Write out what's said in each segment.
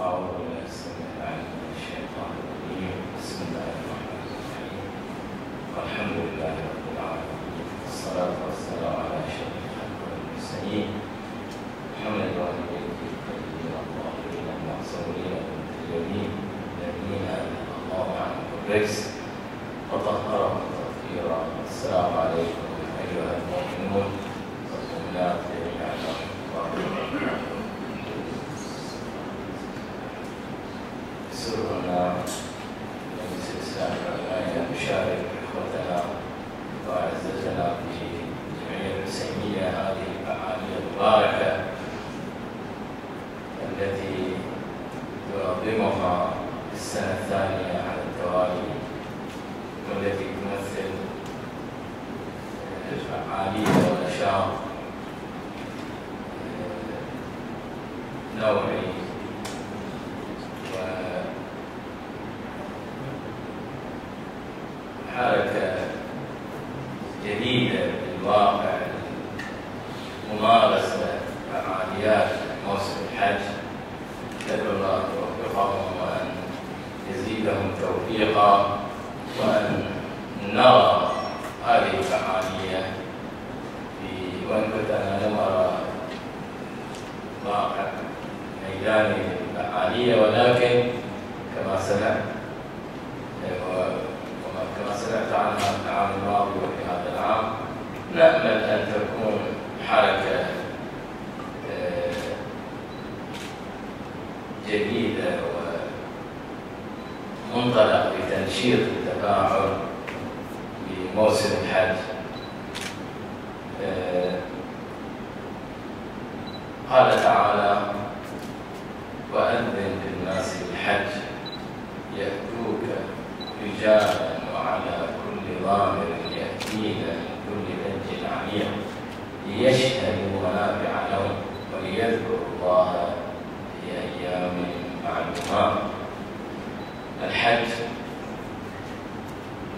أعوذ بالله بسم الله الرحمن الرحيم. الحمد لله رب العالمين. والصلاة والسلام على أشرف الخلق والمرسلين. محمد وآل بيته الطيبين الطاهرين المعصومين المنتجبين الذين أنعم الله عنهم بالرزق وطهرهم تطهيرا. السلام عليكم أيها المؤمنون. والمؤمنات العناية نشارك إخوتنا في الجمعية هذه الفعالية المباركة التي السنة الثانية على التوالي والتي تمثل فعالية ونشاط نوعي وحركة جديدة بالواقع ممارسة فعاليات موسم الحج. ندعو الله توفيقهم وأن يزيدهم توفيقا وأن نرى هذه الفعالية في أنا لم أرى واقع ميدان الفعالية ولكن كما سمعت وكما سمعت عنها العام الماضي وفي هذا العام نأمل أن تكون حركة جديدة ومنطلق لتنشيط التفاعل بموسم الحج. قال تعالى وأذن في الناس بالحج يأتوك رجالا وعلى كل ضامر يأتين من كل فج عميق ليشهدوا منافع لهم وليذكروا الله في أيام معلومات. الحج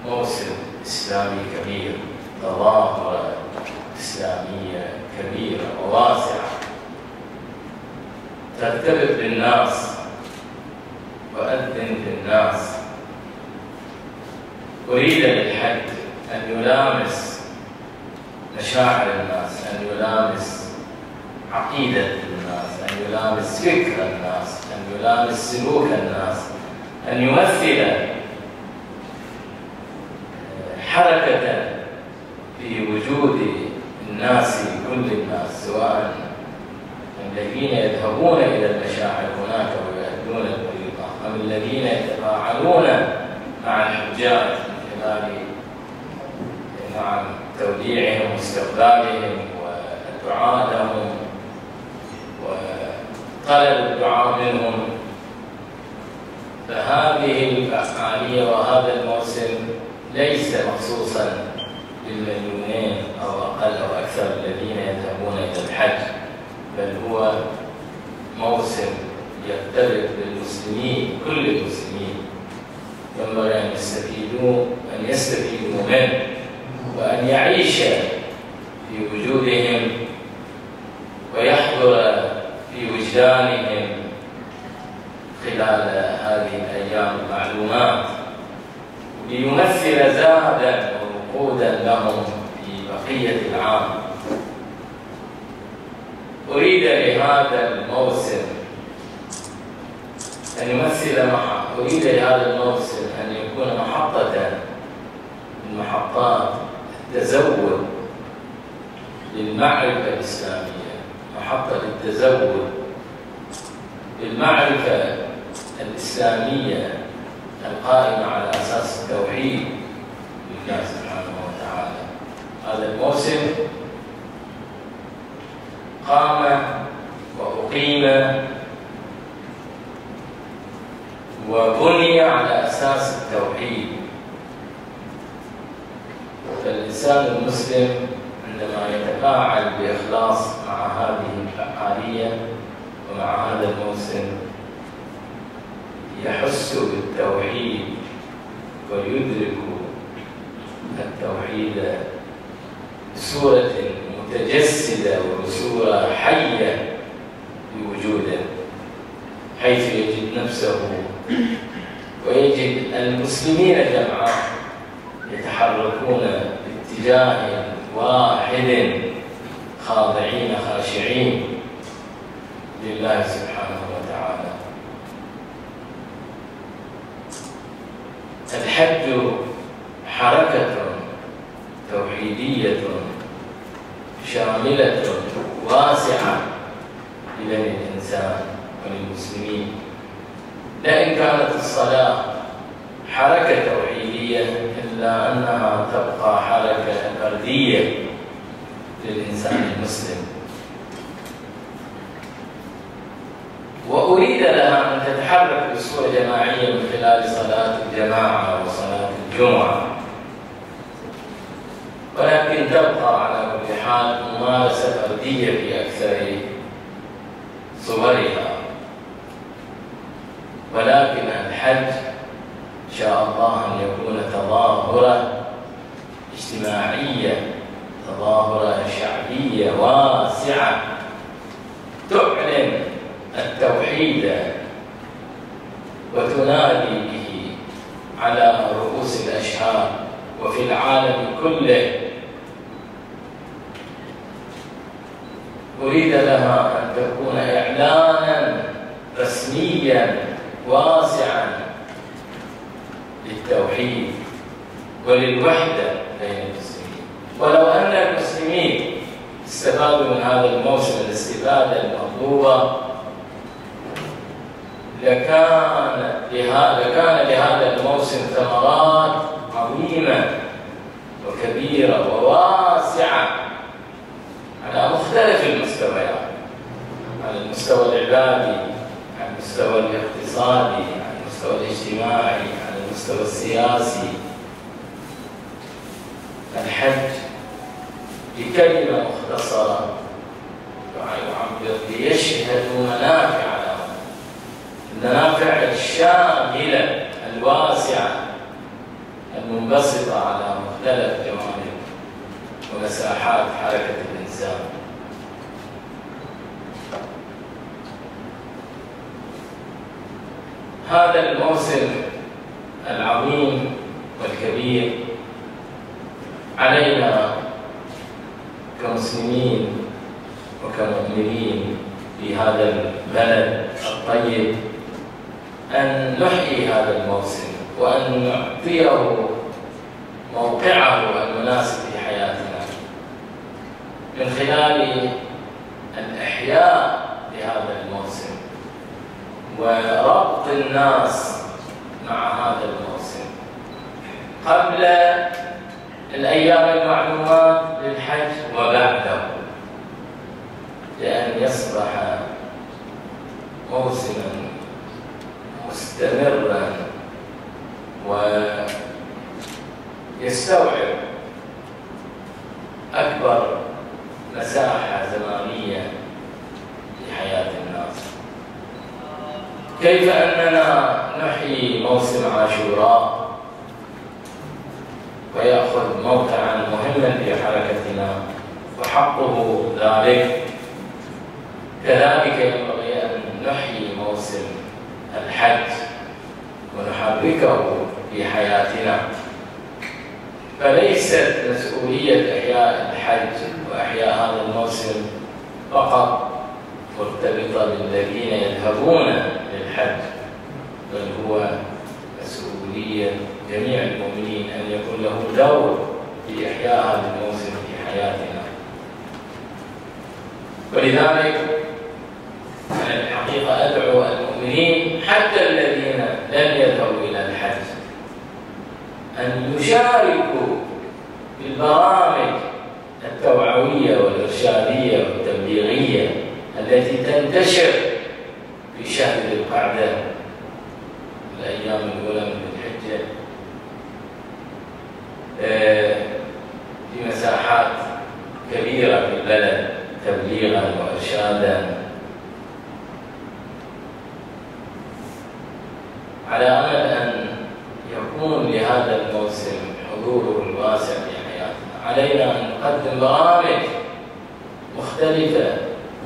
موسم إسلامي كبير تظاهرة إسلامية كبيرة وواسعة ترتبط بالناس وأذن في الناس أريد للحج أن يلامس مشاعر الناس أن يلامس عقيدة الناس أن يلامس فكر الناس أن يلامس سلوك الناس. أن يمثل حركة في وجود الناس كل الناس سواء الذين يذهبون إلى المشاعر هناك ويؤدون الفريضة أم الذين يتفاعلون مع الحجاج من خلال نعم توديعهم واستقبالهم والدعاء لهم وطلب الدعاء منهم. فهذه الفعالية وهذا الموسم ليس مخصوصا للمليونين أو أقل أو أكثر الذين يذهبون إلى الحج بل هو موسم يرتبط بالمسلمين كل المسلمين. ينبغي أن يستفيدوا أن يستفيدوا منه وأن يعيش في وجودهم ويحضر في وجدانهم خلال هذه الأيام المعلومات. ليمثل زادا ووقودا لهم في بقية العام أريد لهذا الموسم أن يمثل مح... أريد لهذا الموسم أن يكون محطة من محطات التزود للمعرفة الإسلامية. محطة للتزود بالمعرفة الإسلامية القائمة على أساس التوحيد لله سبحانه وتعالى. هذا الموسم قام وأقيم وبني على أساس التوحيد. فالإنسان المسلم عندما يتفاعل بإخلاص مع هذه الفعالية ومع هذا الموسم يحس بالتوحيد ويدرك التوحيد بصورة متجسدة وبصورة حية بوجوده حيث يجد نفسه ويجد المسلمين جمعاء يتحركون باتجاه واحد خاضعين خاشعين لله سبحانه الحج حركة توحيدية شاملة واسعة لبني الإنسان وللمسلمين لئن كانت الصلاة حركة توحيدية إلا أنها تبقى حركة فردية للإنسان المسلم. وأريد لها أن تتحرك بصورة جماعية من خلال صلاة الجماعة وصلاة الجمعة. ولكن تبقى على كل حال ممارسة فردية في أكثر صورها. ولكن الحج شاء الله أن يكون تظاهرة اجتماعية تظاهرة شعبية واسعة. التوحيد وتنادي به على رؤوس الأشهار وفي العالم كله. أريد لها أن تكون إعلانا رسميا واسعا للتوحيد وللوحدة بين المسلمين. ولو أن المسلمين استفادوا من هذا الموسم الاستفادة المطلوبة لكان لهذا لكان لهذا الموسم ثمرات عظيمة وكبيرة وواسعة على مختلف المستويات على المستوى العبادي على المستوى الاقتصادي على المستوى الاجتماعي على المستوى السياسي. الحج بكلمة مختصرة يعبر ليشهدوا منافع المنافع الشاملة الواسعة المنبسطة على مختلف جوانب ومساحات حركة الإنسان. هذا الموسم العظيم والكبير علينا كمسلمين وكمؤمنين في هذا البلد الطيب أن نحيي هذا الموسم وأن نعطيه موقعه المناسب في حياتنا. من خلال الإحياء لهذا الموسم وربط الناس مع هذا الموسم. قبل الأيام المعلومات للحج وبعده لأن يصبح موسما مستمرا ويستوعب أكبر مساحة زمانية لحياة الناس. كيف أننا نحيي موسم عاشوراء ويأخذ موقعا مهما في حركتنا وحقه ذلك. كذلك ينبغي الحج ونحركه في حياتنا. فليست مسؤولية إحياء الحج وإحياء هذا الموسم فقط مرتبطة بالذين يذهبون للحج بل هو مسؤولية جميع المؤمنين أن يكون له دور في إحياء هذا الموسم في حياتنا. ولذلك أنا الحقيقة أدعو المؤمنين حتى الذين لم يذهبوا إلى الحج أن يشاركوا في البرامج التوعوية والإرشادية والتبليغية التي تنتشر في شهر القعدة الأيام الأولى من الحجة في مساحات كبيرة في البلد تبليغا وإرشادا على أمل أن يكون لهذا الموسم حضوره الواسع في حياتنا علينا أن نقدم برامج مختلفة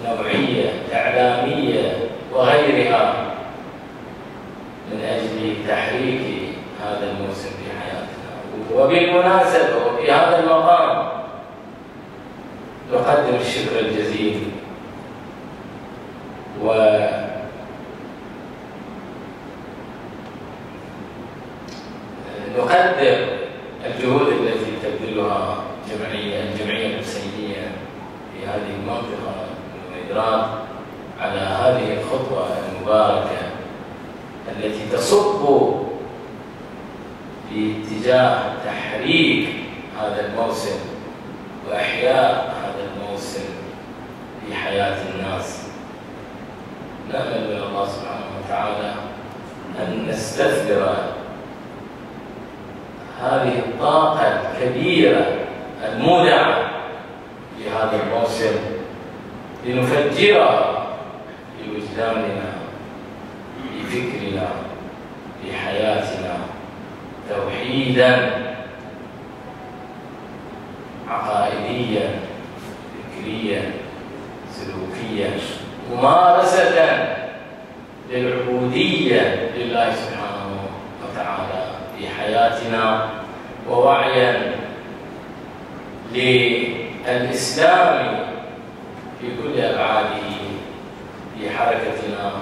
نوعية إعلامية وغيرها. من أجل تحريك هذا الموسم المناسبة وفي هذا المقام نقدم الشكر الجزيل. و نقدر الجهود التي تبذلها جمعية الجمعية الحسينية في هذه المنطقة من على هذه الخطوة المباركة التي تصب في اتجاه تحريك هذا الموسم وإحياء هذا الموسم في حياة الناس. نأمل من الله سبحانه وتعالى أن نستثمر هذه الطاقة الكبيرة المودعة في هذا الموسم لنفجرها في وجداننا في فكرنا في حياتنا توحيدا عقائديا فكريا سلوكيا ممارسة للعبودية لله سبحانه وتعالى في حياتنا ووعيا للإسلام في كل أبعاده في حركتنا.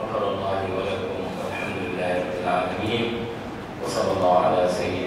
غفر الله ولكم والحمد لله رب العالمين. وصلى الله على سيدنا